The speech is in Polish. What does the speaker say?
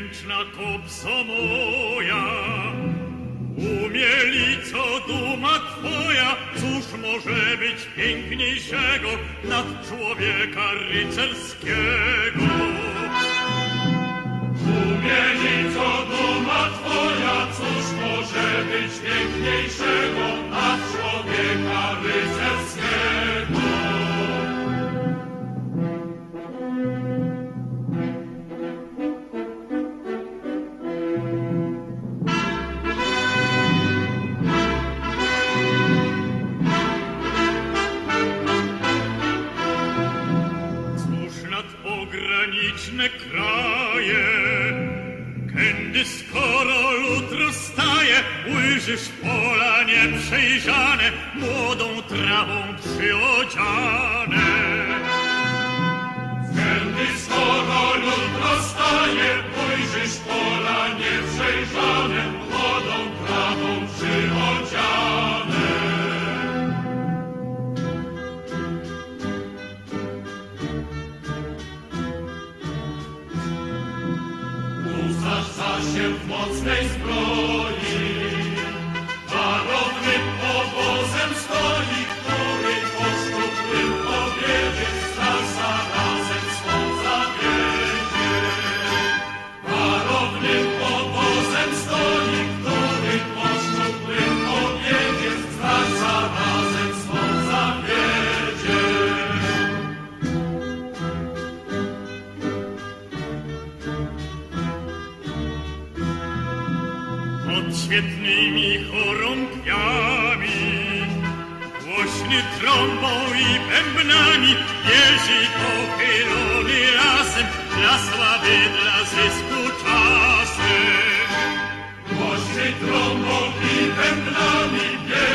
wdzięczna kobzo moja. Umielico duma twoja, cóż może być piękniejszego nad człowieka rycerskiego? Umielico duma twoja, cóż może być piękniejszego nad człowieka pograniczne kraje, kędy skoro lud rozstaje, ujrzysz pola nieprzejrzane, młodą trawą przyodziane. Kędy skoro lud rozstaje, ujrzysz pola nieprzejrzane, młodą trawą przyodziane. Się w mocnej zbroi, świetnymi chorągwiami. Głośny trąbą i bębnami, wierzy pochylony razem, dla sławy, dla zysku czasem. Głośny trąbą i bębnami, wierzy